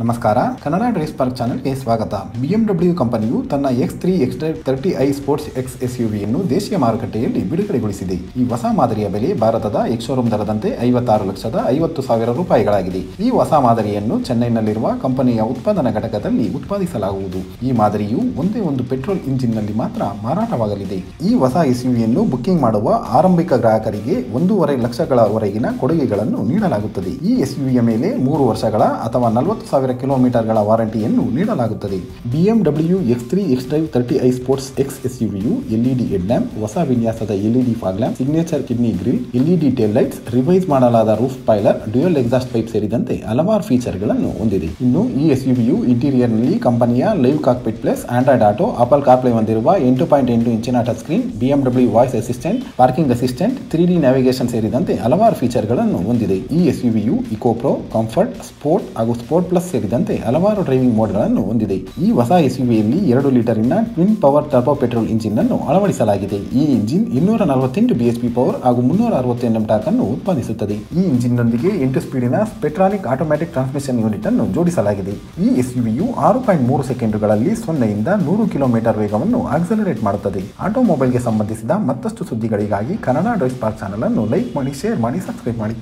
ನಮಸ್ಕಾರ. Kannada drive park ಚಾನೆಲ್ಗೆ ಸ್ವಾಗತ. ಬಿಎಂಡಬ್ಲ್ಯೂ ಕಂಪನಿಯು ತನ್ನ X three X thirty I sports X S ಯುವಿಯನ್ನು ದೇಶೀಯ ಮಾರುಕಟ್ಟೆಯಲ್ಲಿ ಬಿಡುಗಡೆಗೊಳಿಸಿದೆ. ಈ ಹೊಸ ಮಾದರಿಯ ಬೆಲೆ ಭಾರತದ ಎಕ್ಸ್ ಶೋರೂಮ್ ದರದಂತೆ ಐವತ್ತಾರು ಲಕ್ಷದ ಐವತ್ತು ಸಾವಿರ ರೂಪಾಯಿಗಳಾಗಿದೆ. ಈ ಹೊಸ ಮಾದರಿಯನ್ನು ಚೆನ್ನೈನಲ್ಲಿರುವ ಕಂಪನಿಯ ಉತ್ಪಾದನಾ ಘಟಕದಲ್ಲಿ ಉತ್ಪಾದಿಸಲಾಗುವುದು. ಈ ಮಾದರಿಯು ಒಂದೇ ಒಂದು ಪೆಟ್ರೋಲ್ ಇಂಜಿನ್ನಲ್ಲಿ ಮಾತ್ರ ಮಾರಾಟವಾಗಲಿದೆ. ಈ ಹೊಸ ಎಸ್ ಯುವಿಯನ್ನು ಬುಕ್ಕಿಂಗ್ ಮಾಡುವ ಆರಂಭಿಕ ಗ್ರಾಹಕರಿಗೆ ಒಂದೂವರೆ ಲಕ್ಷಗಳವರೆಗಿನ ಕೊಡುಗೆಗಳನ್ನು ನೀಡಲಾಗುತ್ತದೆ. ಈ ಎಸ್ ಯುವಿಯ ಮೇಲೆ ಮೂರು ವರ್ಷಗಳ ಅಥವಾ ನಲವತ್ತು ಸಾವಿರ ಕಿಲೋಮೀಟರ್ಗಳ ವಾರಂಟಿಯನ್ನು ನೀಡಲಾಗುತ್ತದೆ. BMW X three, X drive thirty I sports X S U LED head lamp, ಹೊಸ ವಿನ್ಯಾಸದ LED fog lamp, signature kidney grille, LED tail lights, revise ಮಾಡಲಾದ roof pillar, dual exhaust pipe ಸೇರಿದಂತೆ ಹಲವಾರು ಫೀಚರ್ಗಳನ್ನು ಹೊಂದಿದೆ. ಇನ್ನು ಈ ಎಸ್ಯುವಿಯು ಇಂಟೀರಿಯರ್ನಲ್ಲಿ ಕಂಪನಿಯ live cockpit plus, Android auto, Apple CarPlay ಹೊಂದಿರುವ ಎಂಟು ಪಾಯಿಂಟ್ ಎಂಟು ಇಂಚಿನ touch screen, BMW voice assistant, parking assistant three D navigation ಸೇರಿದಂತೆ ಹಲವಾರು ಫೀಚರ್ಗಳನ್ನು ಹೊಂದಿದೆ. ಈ ಎಸ್ಯುವಿಯು eco eco pro comfort, sport ಹಾಗೂ ಸ್ಪೋರ್ಟ್ ಪ್ಲಸ್ ಸೇರಿದಂತೆ ಹಲವಾರು ಡ್ರೈವಿಂಗ್ ಮೋಡ್ಗಳನ್ನು ಹೊಂದಿದೆ. ಈ ಹೊಸ ಎಸ್ಯುವಿಯಲ್ಲಿ ಎರಡು ಲೀಟರಿನ twin power turbo petrol engine ಅನ್ನು ಅಳವಡಿಸಲಾಗಿದೆ. ಈ ಇಂಜಿನ್ ಇನ್ನೂರ ನಲವತ್ತೆಂಟು ಬಿಎಸ್ಪಿ ಪವರ್ ಹಾಗೂ ಮುನ್ನೂರ ಅರವತ್ತೆಂಟು ಟಾರ್ಕ್ ಅನ್ನು ಉತ್ಪಾದಿಸುತ್ತದೆ. ಈ ಇಂಜಿನ್ನೊಂದಿಗೆ ಎಂಟು ಸ್ಪೀಡಿನ ಸ್ಪೆಟ್ರಾನಿಕ್ ಆಟೋಮ್ಯಾಟಿಕ್ ಟ್ರಾನ್ಸ್ಮಿಷನ್ ಯೂನಿಟ್ ಅನ್ನು ಜೋಡಿಸಲಾಗಿದೆ. ಈ ಎಸ್ಯುವಿಯು ಆರು ಪಾಯಿಂಟ್ ಮೂರು ಸೆಕೆಂಡುಗಳಲ್ಲಿ ಸೊನ್ನೆಯಿಂದ ನೂರು ಕಿಲೋಮೀಟರ್ ವೇಗವನ್ನು ಆಕ್ಸಲರೇಟ್ ಮಾಡುತ್ತದೆ. ಆಟೋಮೊಬೈಲ್ಗೆ ಸಂಬಂಧಿಸಿದ ಮತ್ತಷ್ಟು ಸುದ್ದಿಗಳಿಗಾಗಿ ಕನ್ನಡ ಡ್ರೈವ್ ಪಾರ್ಕ್ ಚಾನಲ್ ಅನ್ನು ಲೈಕ್ ಮಾಡಿ ಶೇರ್ ಮಾಡಿ ಸಬ್ಸ್ಕ್ರೈಬ್ ಮಾಡಿ.